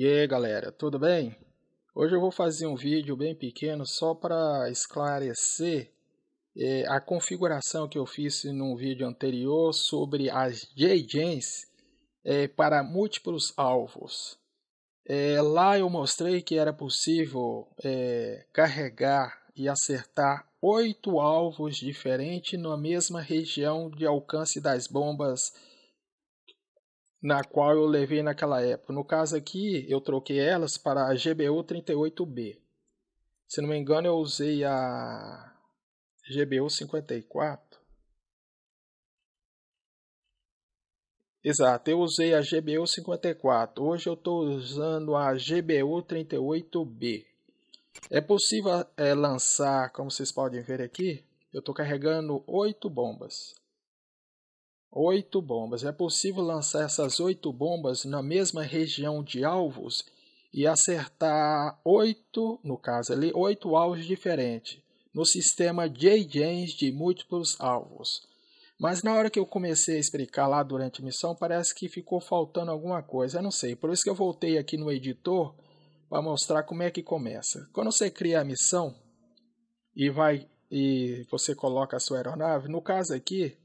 E aí galera, tudo bem? Hoje eu vou fazer um vídeo bem pequeno só para esclarecer é, a configuração que eu fiz num vídeo anterior sobre as JGens é, para múltiplos alvos. É, lá eu mostrei que era possível é, carregar e acertar oito alvos diferentes na mesma região de alcance das bombas na qual eu levei naquela época. No caso aqui, eu troquei elas para a GBU 38B. Se não me engano, eu usei a GBU 54. Exato, eu usei a GBU 54. Hoje eu estou usando a GBU 38B. É possível é, lançar, como vocês podem ver aqui, eu estou carregando oito bombas. Oito bombas. É possível lançar essas oito bombas na mesma região de alvos e acertar oito, no caso ali, oito alvos diferentes no sistema JJANS de múltiplos alvos. Mas na hora que eu comecei a explicar lá durante a missão, parece que ficou faltando alguma coisa, eu não sei. Por isso que eu voltei aqui no editor para mostrar como é que começa. Quando você cria a missão e vai e você coloca a sua aeronave, no caso aqui,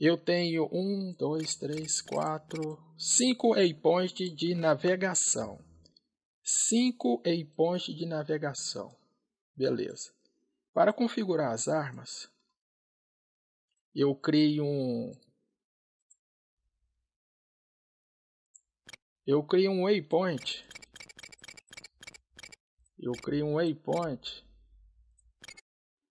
eu tenho um, dois, três, quatro, cinco waypoints de navegação. Cinco waypoints de navegação. Beleza. Para configurar as armas, eu crio um eu crio um waypoint eu crio um waypoint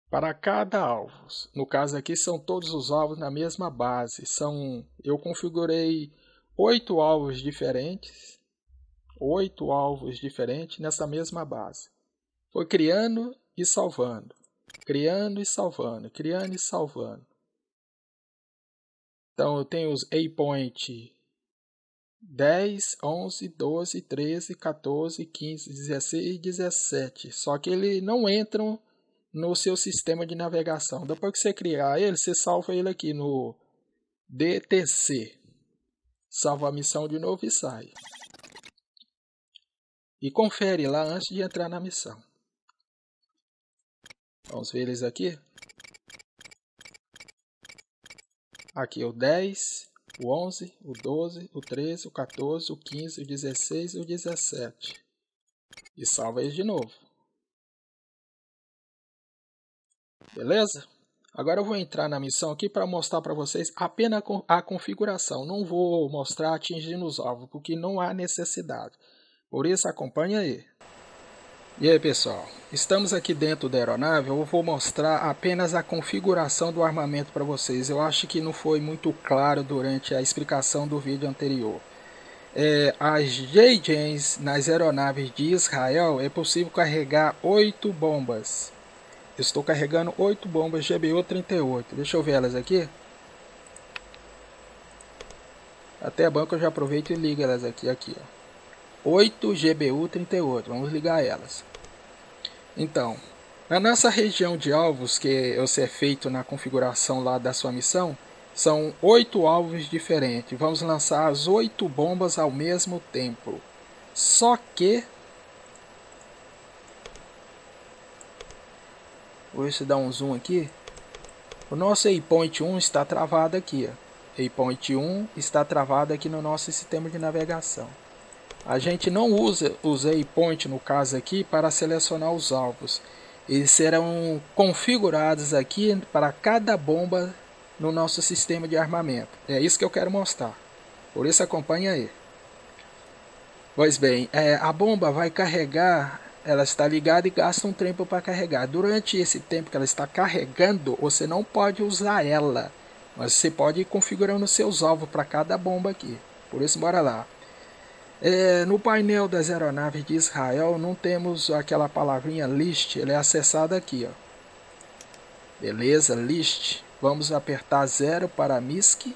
para cada alvo. No caso aqui são todos os alvos na mesma base. São eu configurei oito alvos diferentes, oito alvos diferentes nessa mesma base. Foi criando e salvando, criando e salvando, criando e salvando. Então eu tenho os waypoint 10, 11, 12, 13, 14, 15, 16 e 17. Só que ele não entram no seu sistema de navegação. Depois que você criar ele, você salva ele aqui no DTC. Salva a missão de novo e sai. E confere lá antes de entrar na missão. Vamos ver eles aqui. Aqui o 10, o 11, o 12, o 13, o 14, o 15, o 16 e o 17. E salva eles de novo. Beleza? Agora eu vou entrar na missão aqui para mostrar para vocês apenas a configuração. Não vou mostrar atingindo os alvos, porque não há necessidade. Por isso, acompanhe aí. E aí, pessoal? Estamos aqui dentro da aeronave. Eu vou mostrar apenas a configuração do armamento para vocês. Eu acho que não foi muito claro durante a explicação do vídeo anterior. É, as JJs nas aeronaves de Israel é possível carregar oito bombas. Estou carregando oito bombas GBU 38. Deixa eu ver elas aqui. Até a banca eu já aproveito e ligo elas aqui, aqui, ó. 8 GBU 38. Vamos ligar elas. Então, na nossa região de alvos que você é feito na configuração lá da sua missão, são oito alvos diferentes. Vamos lançar as oito bombas ao mesmo tempo. Só que Vou ver se dá um zoom aqui. O nosso Waypoint 1 está travado aqui. Ó. Waypoint 1 está travado aqui no nosso sistema de navegação. A gente não usa os Waypoint no caso aqui para selecionar os alvos. Eles serão configurados aqui para cada bomba no nosso sistema de armamento. É isso que eu quero mostrar. Por isso acompanhe aí. Pois bem, é, a bomba vai carregar ela está ligada e gasta um tempo para carregar. Durante esse tempo que ela está carregando, você não pode usar ela, mas você pode ir configurando seus alvos para cada bomba aqui. Por isso, bora lá. É, no painel das aeronaves de Israel não temos aquela palavrinha list, ele é acessado aqui, ó. Beleza, list. Vamos apertar 0 para MISC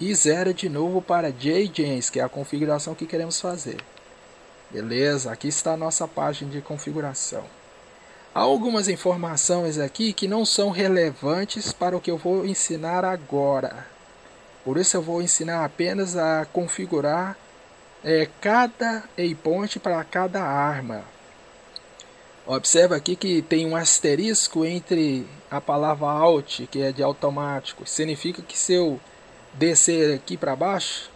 e 0 de novo para JJANS, que é a configuração que queremos fazer. Beleza, aqui está a nossa página de configuração. Há algumas informações aqui que não são relevantes para o que eu vou ensinar agora. Por isso eu vou ensinar apenas a configurar é, cada point para cada arma. Observa aqui que tem um asterisco entre a palavra Alt, que é de automático. Significa que se eu descer aqui para baixo,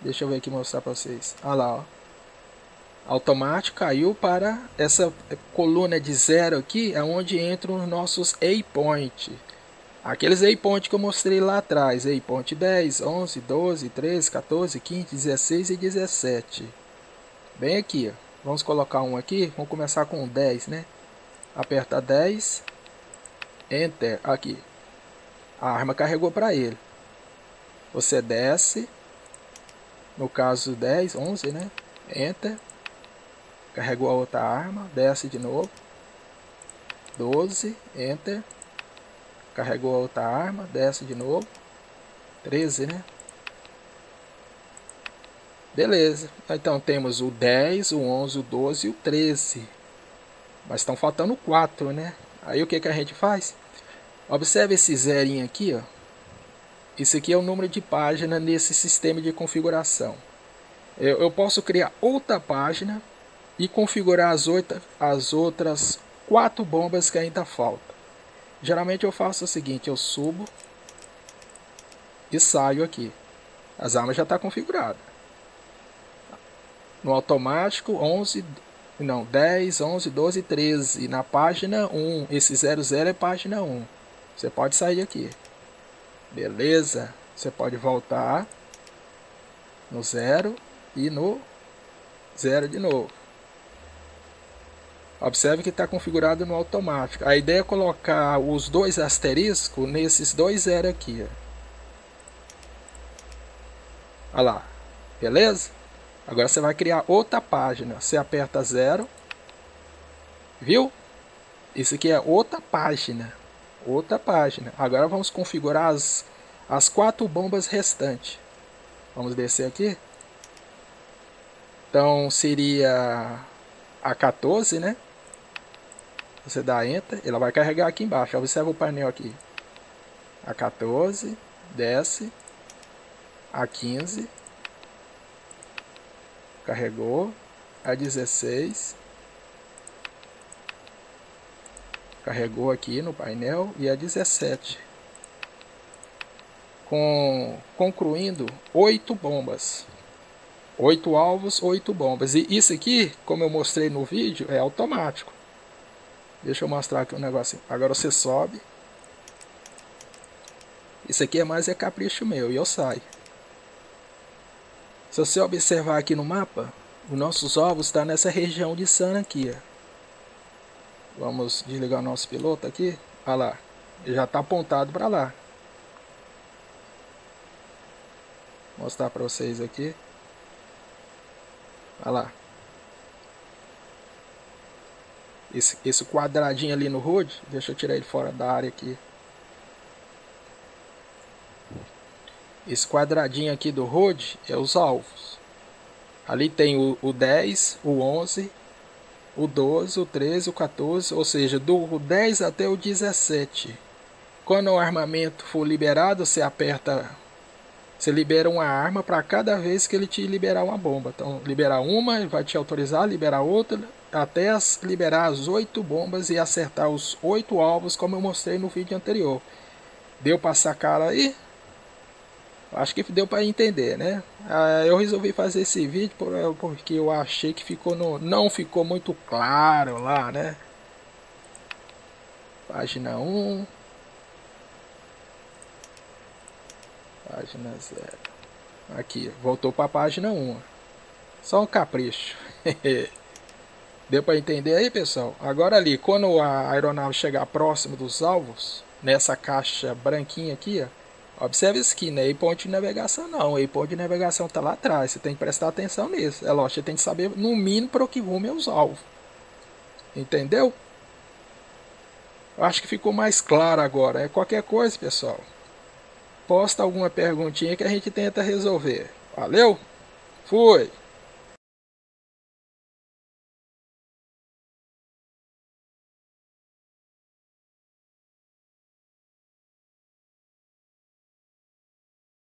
deixa eu ver aqui mostrar para vocês. Olha lá, ó. Automático caiu para essa coluna de zero aqui, é onde entram os nossos A point. Aqueles A-point que eu mostrei lá atrás, A-point 10, 11, 12, 13, 14, 15, 16 e 17. Bem aqui, ó. Vamos colocar um aqui, vamos começar com 10, né? Aperta 10, Enter, aqui. A arma carregou para ele. Você desce, no caso 10, 11, né? Enter, carregou a outra arma, desce de novo. 12, Enter, Carregou a outra arma, desce de novo. 13, né? Beleza. Então temos o 10, o 11, o 12 e o 13. Mas estão faltando 4, né? Aí o que, que a gente faz? Observe esse zerinho aqui, ó. Isso aqui é o número de página nesse sistema de configuração. Eu, eu posso criar outra página e configurar as, oito, as outras quatro bombas que ainda faltam. Geralmente eu faço o seguinte, eu subo e saio aqui. As armas já está configurada. No automático 11, não, 10, 11, 12, 13. Na página 1, esse 00 é página 1. Você pode sair aqui. Beleza? Você pode voltar no 0 e no 0 de novo. Observe que está configurado no automático. A ideia é colocar os dois asteriscos nesses dois zero aqui. Olha lá. Beleza? Agora você vai criar outra página. Você aperta zero. Viu? Isso aqui é outra página. Outra página. Agora vamos configurar as, as quatro bombas restantes. Vamos descer aqui. Então seria a 14, né? Você dá Enter, ela vai carregar aqui embaixo. Observa o painel aqui. A 14, desce. A 15. Carregou. A 16. Carregou aqui no painel. E a 17. Com, concluindo, oito bombas. Oito alvos, oito bombas. E isso aqui, como eu mostrei no vídeo, é automático. Deixa eu mostrar aqui um negocinho. Agora você sobe. Isso aqui é mais é capricho meu e eu saio. Se você observar aqui no mapa, os nossos ovos estão tá nessa região de Sana aqui. Ó. Vamos desligar o nosso piloto aqui. Olha lá. Ele já está apontado para lá. Vou mostrar para vocês aqui. Olha lá. Esse, esse quadradinho ali no road, deixa eu tirar ele fora da área aqui. Esse quadradinho aqui do road é os alvos. Ali tem o, o 10, o 11, o 12, o 13, o 14, ou seja, do 10 até o 17. Quando o armamento for liberado, você aperta, você libera uma arma para cada vez que ele te liberar uma bomba. Então, liberar uma, ele vai te autorizar, liberar outra, até as, liberar as oito bombas e acertar os oito alvos, como eu mostrei no vídeo anterior. Deu para sacar aí? Acho que deu para entender, né? Ah, eu resolvi fazer esse vídeo porque eu achei que ficou no, não ficou muito claro lá, né? Página 1. Página 0. Aqui, voltou para a página 1. Só um capricho. Deu para entender aí, pessoal? Agora ali, quando a aeronave chegar próximo dos alvos, nessa caixa branquinha aqui, ó, observe isso aqui, não é ponto de navegação não, o ponto de navegação está lá atrás, você tem que prestar atenção nisso. É lógico, você tem que saber no mínimo para o que rumo é os alvos. Entendeu? Acho que ficou mais claro agora. É qualquer coisa, pessoal. Posta alguma perguntinha que a gente tenta resolver. Valeu? Fui!